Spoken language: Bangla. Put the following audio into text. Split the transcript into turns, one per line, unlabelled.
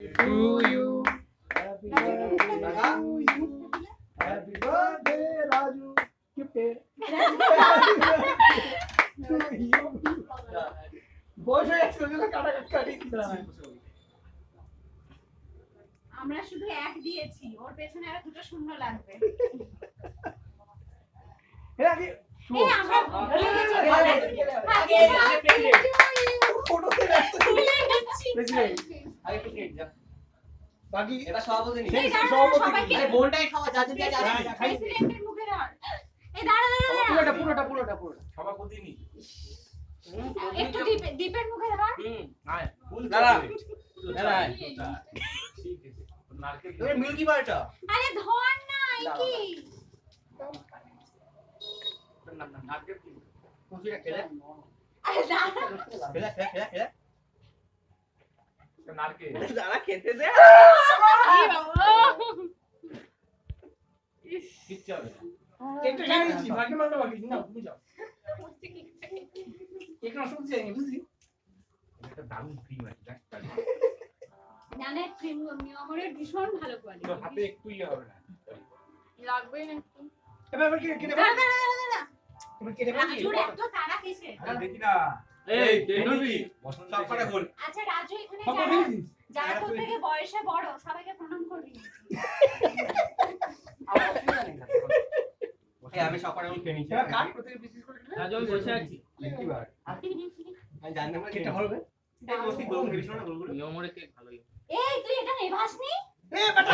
to you. Happy birthday to you. Happy birthday, Raju. Gift it. To you. বয়স হয়ে গেছে ওই জন্য কাটাকাটি কাটিয়ে দিলাম
আমরা শুধু এক দিয়েছি ওর পেছনে আরো দুটো শূন্য লাগবে
এর আগে
এই আমরা ভুলে গেছি
আগে
Happy birthday to
একটু কেক যা
বাকি
এটা সভাপতি নি
সেই
এই দাঁড়া,
সভাপতি
আরে বোনটাই খাওয়া যা যা যা যা
হ্যাঁ।
প্রেসিডেন্টের মুখে ধর। এই দাঁড়া, দাঁড়া।
পুরোটা পুরোটা পুরোটা পুরোটা
সভাপতি নি
একটু দীপ- দীপের মুখে ধর।
হুম আয় ফুল
দাঁড়া। দাঁড়া।
ঠিক আছে নারকেল
এ মিল্কি বারটা
আরে ধর না, এই কি?
না না নারকেল কি
কুচিটা
আরে দাঁড়া।
খেলে খেলে খেলে খেতে
দারুণ ক্রিম আছে
ক্রিম ভীষণ ভালো কোয়ালিটি
হাতে একটু ইয়ে হবে না
লাগবে না একটু
এবার কেটে। এবার কেটে
রাজুর এত?
দেখি না এই টেনুবি বসন্ত
সব
আচ্ছা রাজু এখানে যারা যারা তোর থেকে বয়সে বড় সবাইকে প্রণাম করবি।
আমি সব কটা খেয়ে নিচ্ছি।
এবার কাট প্রত্যেক করে
রাজু আমি বসে আছি।
মিল্কি আমি জানতাম না
কেকটা হবে
এই মস্তি গোল খেয়েছিল না গোলগুলো
নিয়মরে কেক ভালোই
এই তুই এটা নেভাসনি?
এ বেটা